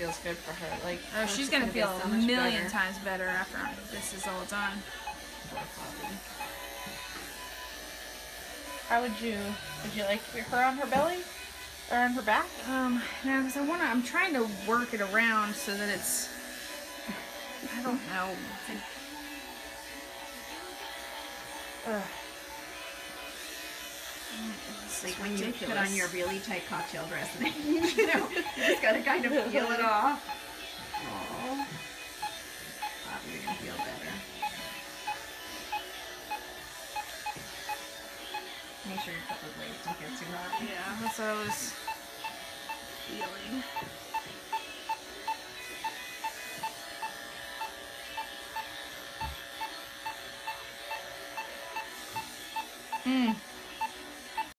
feels good for her. Like, Oh, she's she's gonna, feel so a million better. times better after this is all done. How would you? Would you like her on her belly or on her back? Um, now because I wanna, I'm trying to work it around so that it's, I don't know. Ugh. It's Like when you put on your really tight cocktail dress and you know, you just gotta kind of feel it off. Aww. Bobby, you're gonna feel better. Make sure your couple blades don't get too hot. Yeah, that's what I was feeling. Mm.